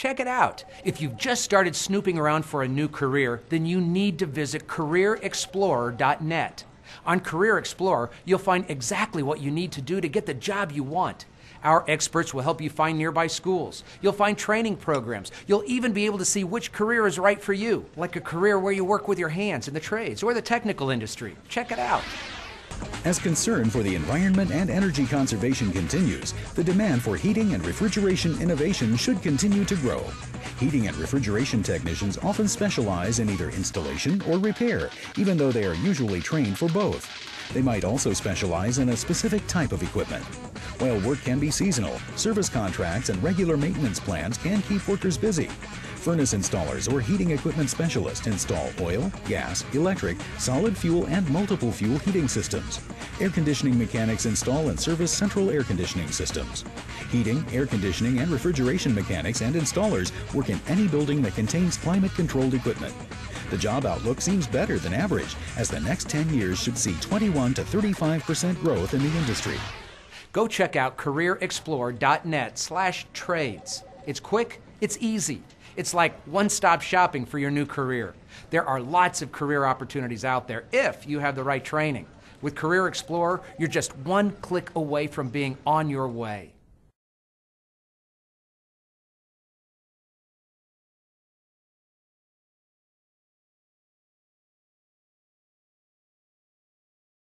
Check it out. If you've just started snooping around for a new career, then you need to visit CareerExplorer.net. On Career Explorer, you'll find exactly what you need to do to get the job you want. Our experts will help you find nearby schools. You'll find training programs. You'll even be able to see which career is right for you, like a career where you work with your hands in the trades or the technical industry. Check it out. As concern for the environment and energy conservation continues, the demand for heating and refrigeration innovation should continue to grow. Heating and refrigeration technicians often specialize in either installation or repair, even though they are usually trained for both. They might also specialize in a specific type of equipment. While work can be seasonal, service contracts and regular maintenance plans can keep workers busy. Furnace installers or heating equipment specialists install oil, gas, electric, solid fuel, and multiple fuel heating systems. Air conditioning mechanics install and service central air conditioning systems. Heating, air conditioning, and refrigeration mechanics and installers work in any building that contains climate controlled equipment. The job outlook seems better than average, as the next 10 years should see 21 to 35% growth in the industry. Go check out careerexplorer.net slash trades. It's quick, it's easy. It's like one-stop shopping for your new career. There are lots of career opportunities out there if you have the right training. With Career Explorer, you're just one click away from being on your way.